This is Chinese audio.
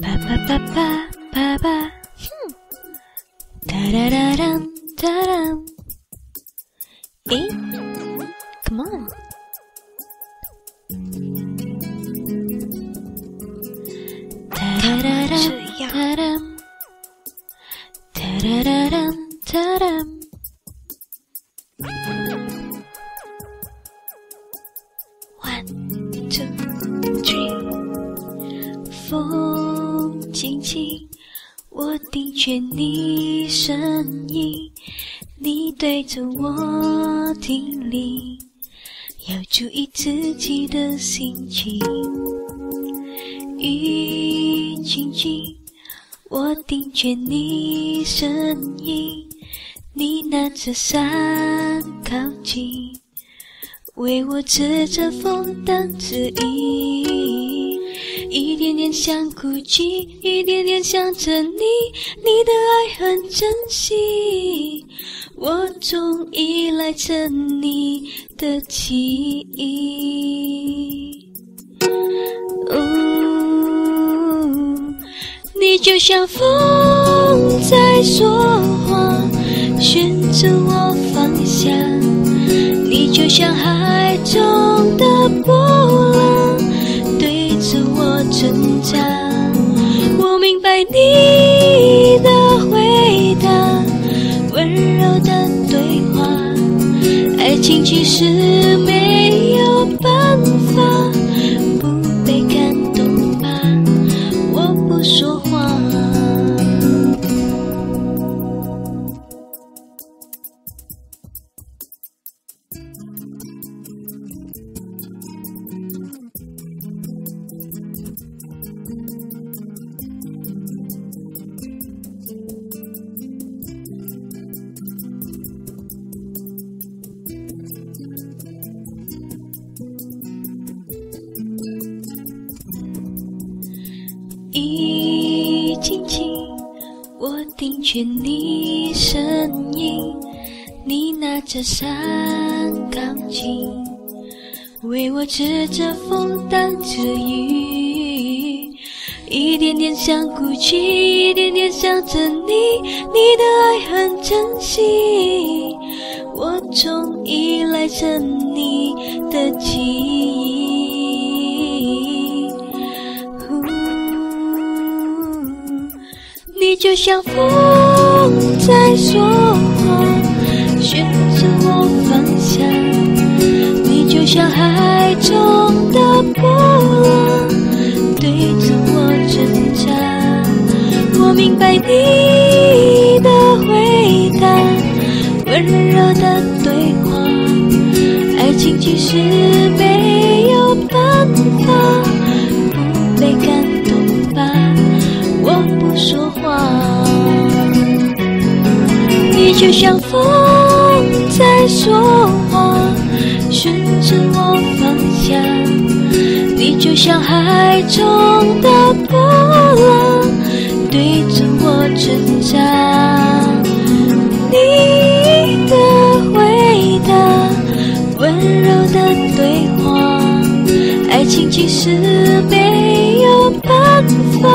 Ba ba ba ba ba ba. Hmm. Da da da dum da dum. Come on. Da da da dum da dum. Da da da dum da dum. One, two, three, four. 轻轻，我听见你声音，你对着我听力，要注意自己的心情。雨静静，我听见你声音，你拿着伞靠近。为我遮着风当指引，一点点想哭泣，一点点想着你，你的爱很珍惜，我总依赖着你的记忆。哦，你就像风在说话，旋着我方向。你就像海中的波白你的回答，温柔的对话。爱情其实没一静静，我听见你声音，你拿着伞靠近，为我遮着风挡着雨，一点点想孤寂，一点点想着你，你的爱很珍惜，我总依赖着你的记忆。就像风在说话，旋着我方向。你就像海中的波浪，对着我挣扎。我明白你的回答，温柔的对话。爱情其实没有办法不被感动吧？我不说话，你就像风在说话，顺着我方向。你就像海中的波浪，对着我挣扎。你的回答，温柔的对话。爱情其实没有办法